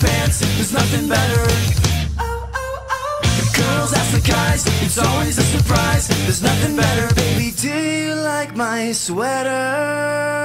pants. There's nothing better. Girls ask the guys, it's always a surprise. There's nothing better, baby. Do you like my sweater?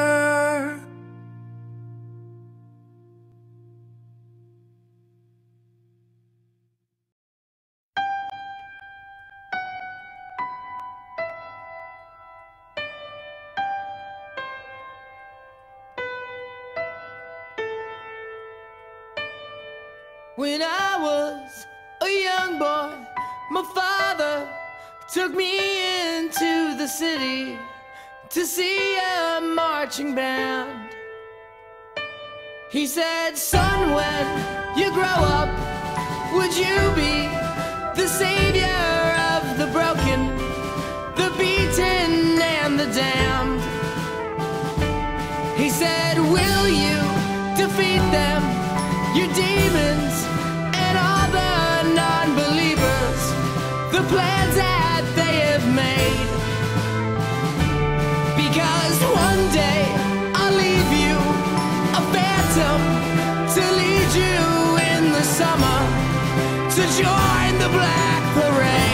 When I was a young boy, my father took me into the city to see a marching band. He said, Son, when you grow up, would you be the savior plans that they have made. Because one day I'll leave you a phantom to lead you in the summer to join the black parade.